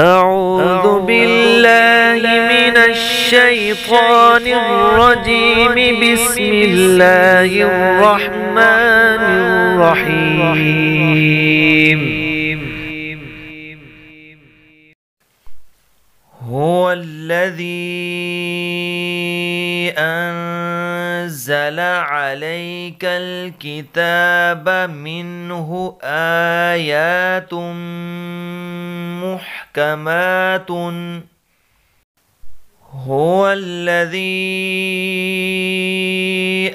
أعوذ بالله من الشيطان الرجيم. بسم الله الرحمن الرحيم. هو الذي أنزل عليك الكتاب منه آيات محكمات. هو الذي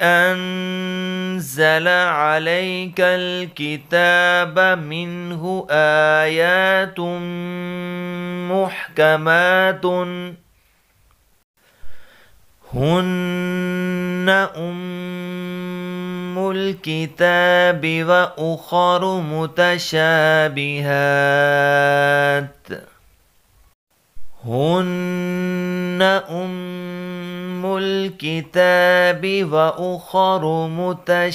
أنزل عليك الكتاب منه آيات محكمات. هن أم الكتاب وأخر متشابهات. هن أم الكتاب وأخر متشابهات.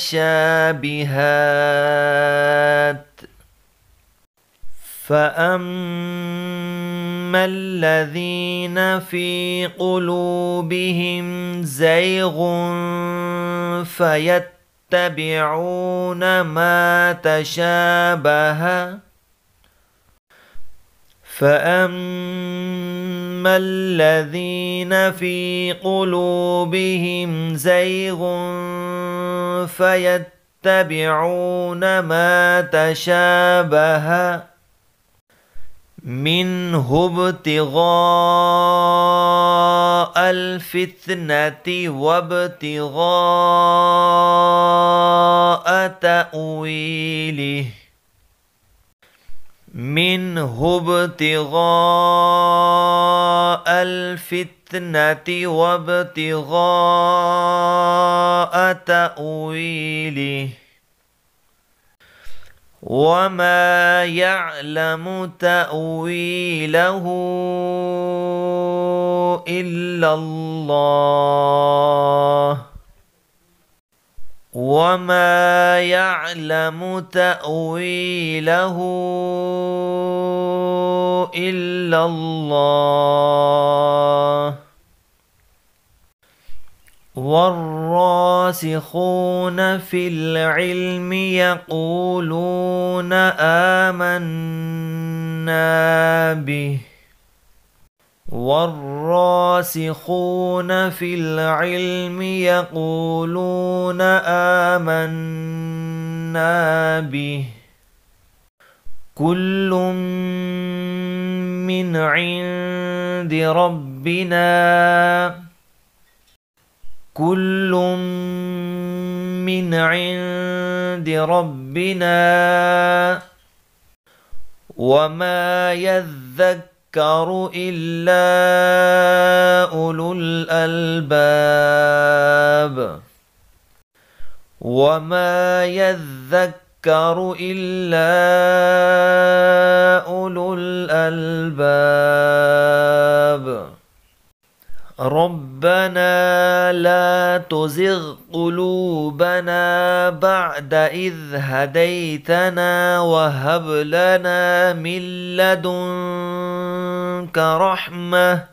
فأما الذين في قلوبهم زيغ فيتبعون ما تشابه فأما الذين في قلوبهم زيغ فيتبعون ما تشابه منه ابتغاء الفتنة وابتغاء تأويله. منه ابتغاء الفتنة وابتغاء تأويله. وما يعلم تأويله إلا الله وما يعلم تأويله إلا الله والراسخون في العلم يقولون آمنا به. والراسخون في العلم يقولون آمنا به. كل من عند ربنا كل من عند ربنا وما يذكر إلا أولو الألباب وما يذكر إلا أولو الألباب ربنا لا تزغ قلوبنا بعد إذ هديتنا وهب لنا من لدنك رحمة.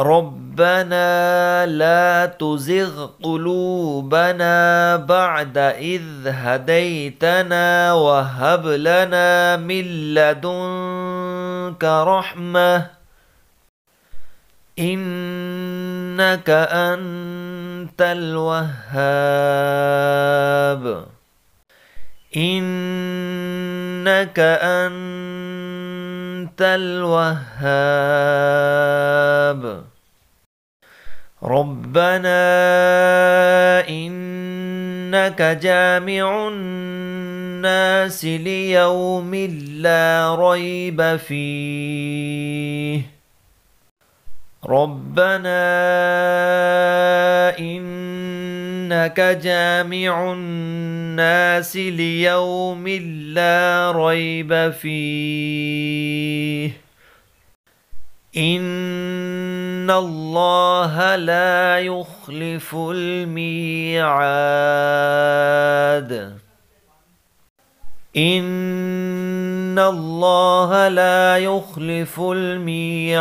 ربنا لا تزغ قلوبنا بعد إذ هديتنا وهب لنا من لدنك رحمة. إنك أنت الوهاب. إنك أنت الوهاب. ربنا إنك جامع الناس ليوم لا ريب فيه. ربنا إنك جامع الناس ليوم لا ريب فيه إن الله لا يخلف الميعاد ان الله لا يخلف الميعاد